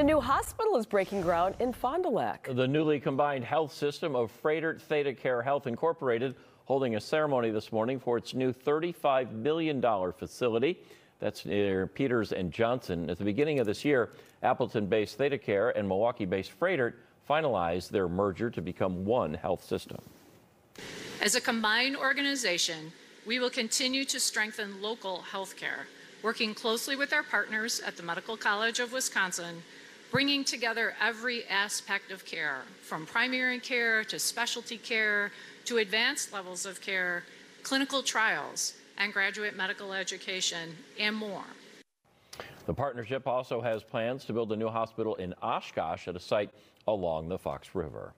a new hospital is breaking ground in Fond du Lac. The newly combined health system of Froedtert ThedaCare Health Incorporated holding a ceremony this morning for its new $35 million facility. That's near Peters and Johnson. At the beginning of this year, Appleton-based ThedaCare and Milwaukee-based Froedtert finalized their merger to become one health system. As a combined organization, we will continue to strengthen local health care, working closely with our partners at the Medical College of Wisconsin, bringing together every aspect of care, from primary care to specialty care to advanced levels of care, clinical trials, and graduate medical education, and more. The partnership also has plans to build a new hospital in Oshkosh at a site along the Fox River.